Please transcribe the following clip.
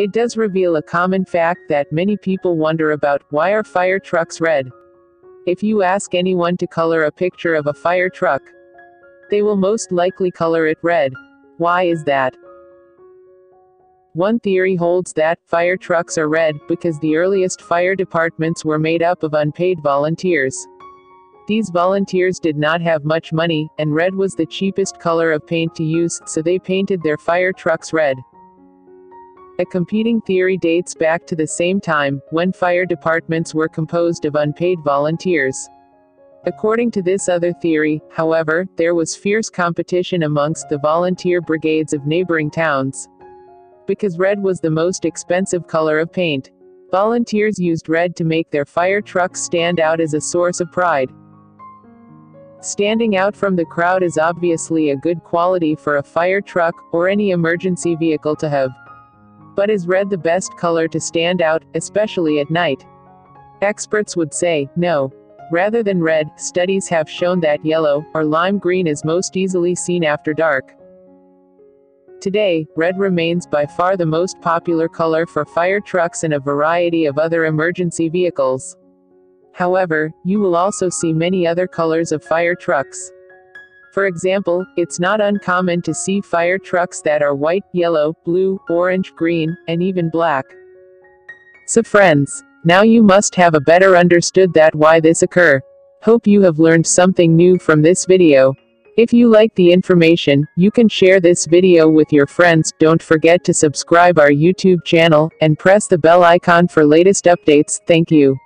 It does reveal a common fact that many people wonder about, why are fire trucks red? If you ask anyone to color a picture of a fire truck, they will most likely color it red. Why is that? One theory holds that fire trucks are red because the earliest fire departments were made up of unpaid volunteers. These volunteers did not have much money, and red was the cheapest color of paint to use, so they painted their fire trucks red. A competing theory dates back to the same time, when fire departments were composed of unpaid volunteers. According to this other theory, however, there was fierce competition amongst the volunteer brigades of neighboring towns. Because red was the most expensive color of paint. Volunteers used red to make their fire trucks stand out as a source of pride. Standing out from the crowd is obviously a good quality for a fire truck, or any emergency vehicle to have. But is red the best color to stand out, especially at night? Experts would say, no. Rather than red, studies have shown that yellow, or lime green is most easily seen after dark. Today, red remains by far the most popular color for fire trucks and a variety of other emergency vehicles. However, you will also see many other colors of fire trucks. For example, it's not uncommon to see fire trucks that are white, yellow, blue, orange, green, and even black. So friends, now you must have a better understood that why this occur. Hope you have learned something new from this video. If you like the information, you can share this video with your friends, don't forget to subscribe our YouTube channel, and press the bell icon for latest updates, thank you.